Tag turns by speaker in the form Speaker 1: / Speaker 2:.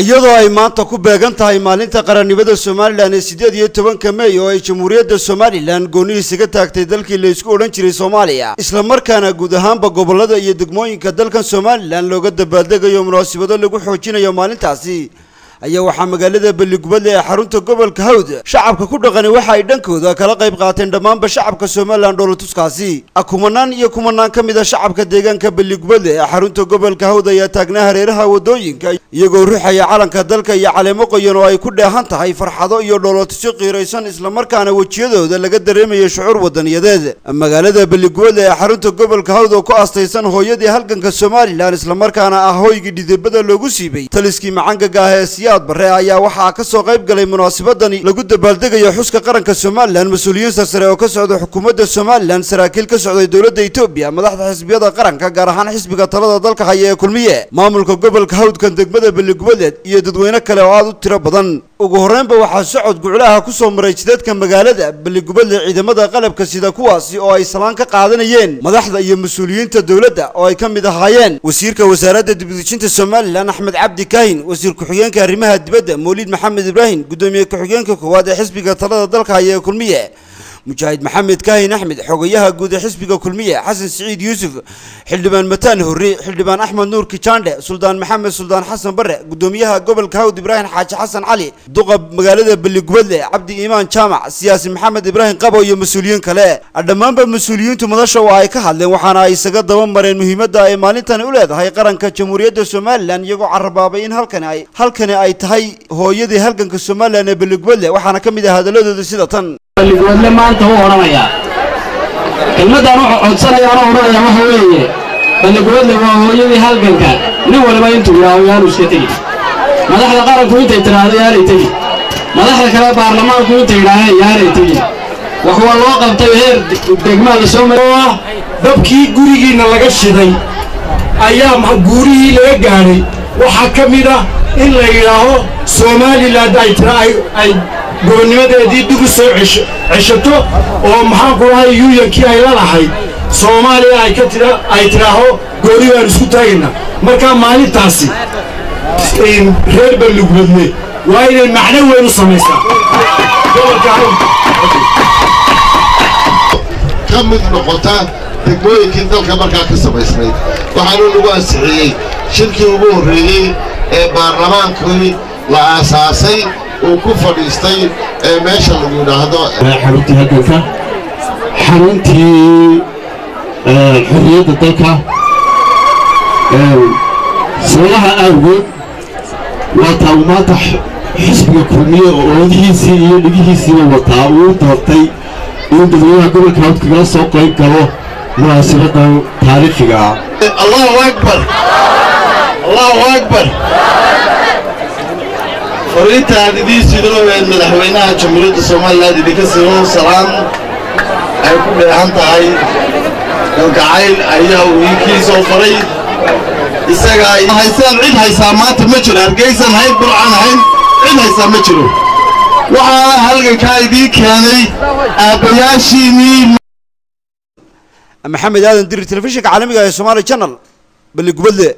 Speaker 1: iyadoo ay maanta ku beegan tahay maalinta qarannimada somalilan ee siddeed iyo tobanka mey oo ay jamhuuriyadda somalilan goonihiisaga taagtay dalkii la isku odhan jiray soomaaliya. Islamarkaana guud ahaanba gobollada iyo degmooyinka dalkan somalilan looga dabaaldegayo munaasabado lagu xoojinayo maalintaasi ayaa waxaa magaalada beligubadle ee xarunta gobolka hawd shacabka ku dhaqani waxa ay dhankooda kala qayb qaateen dhammaanba shacabka somalilan dhoolatuskaasi kumanaan iyo kumanaan ka mid a shacabka deegaanka beligubadle ee xarunta gobolka hawd ayaa taagnaa hareeraha waddooyinka iyagoo ruxaya calanka dalka iyo caleemo qoyan oo ay ku dheehan tahay farxado iyo dhoolatusyo qiiraysan islamarkaana wejiyadooda laga dareemayo shucuur wadaniyadeed. Magaalada beligubadle ee xarunta gobolka hawd oo ku aastaysan hooyadii halganka somalilan islamarkaana ah hoygii dhidibada loogu siibay taliskii macangaga ah ee siyaad barre ayaa waxaa ka soo qayb galay munaasabadani lagu dabaaldegayo xuska qaranka somalilan mas'uuliyiin sarsare oo ka socda xukuumadda somalilan saraakiil ka socday dowladda etoobiya madaxda xisbiyada qaranka gaar ahaan xisbiga talada dalka haya ee kulmiye. Maamulka gobolka hawdkan degmada beligubadleed iyo dadweyne kale oo aad u tiro badan ugu horreynba waxaa socod guclaha ku soo maray jidadka magaalada beligubadle ciidamada qalabka sida kuwaasi oo ay salaan ka qaadanayeen madaxda iyo mas'uuliyiinta dowladda oo ay ka mid ahaayeen. Wasiirka wasaaradda dibadejinta somalilan axmed cabdi kaahin wasiir ku-xigeenka arrimaha dibadda mawlid maxamed ibraahim guddoomiye ku-xigeenka koowaad ee xisbiga talada dalka haya kulmiye mujaahid maxamed kaahin axmed xogayaha guud ee xisbiga kulmiye xasan siciid yuusuf xildhibaan mataan horre xildhibaan axmed nuur kijaandhe suldaan maxamed suldaan xasan bare guddoomiyaha gobolka hawd ibraahim xaaji xasan cali duqa magaalada beligubadle cabdi iimaan jaamac siyaasi maxamed ibraahim qabo iyo mas'uuliyiin kale dhammaanba mas'uuliyiintu madasha waa ay ka hadleen waxaana ay isaga daba mareen muhiimadda ay maalintani u leedahay qaranka jamhuuriyadda somalilan iyagoo carabaabay in halkani ay halkani ay tahay hooyadii halganka somalilan ee beligubadle waxaana ka mid ah hadaladooda sida tan
Speaker 2: beligubadle maanta u odhanayaa kelmaddaan wuxuu codsanayaana odhanayaa waxa weeye. Beligubadle waa hooyadii halganka. Nin waliba intuu yidhaaho yaanu iska tegi. Madaxda qaranku intay tidhaahdo yaanay tegi. Madaxda kale baarlamaanku intay yidhaaheen yaanay tegi. Wax waa loo qabtay heer degmaa la soo maray
Speaker 3: ah. Dabkii gurigiinna laga shiday. Ayaa guurihii laga gaadhay waxaa ka mid ah in la yidhaaho somalilan ay gobonnimadeedii dib u soo ceshato oo maxaanku dhahay yuuyankii ay la lahayd soomaaliya ay tidhaaho gooni baan isku taagaynaa markaa maalintaasi reer balugubadle waa inay macno weyn u samaysaa
Speaker 4: ka mid noqota degmooyinkii dalka markaa ka samaysnayd waxaana lagu ansixiyey shirkii ugu horreeyey ee baarlamaankii la aasaasay uu ku fadhiistay ee meesha lagu yidhaahdo.
Speaker 5: Xaruntii halganka xaruntii xorriyadda dalka. Sababaha awgeed waa taa uu maanta xisbiga kulmiye oo oodihiisii iyo dhigihiisiiba wataa. Uu doortay inuu dadweynaha gobolka hawd kagala soo qayb galo munaasabaddan taariikhiga. Ah
Speaker 4: allahu akbar! Allahu akbar fariintaan idiin sidooweed madaxweynaha jamhuuriyadda somalilan idinka sido salaan ay ku dheehan tahay galgacayl ayaa uu iinkii soo faray haysaan cid haysaa maanta ma jiro. Hargaysan hayn burcan hayn cid haysaa ma jiro. Waxaa halgankaa idiin keenay aabbayaashiinnii
Speaker 1: maxamed aadan dirir telefishinka caalamiga ee somaali channel beligubadle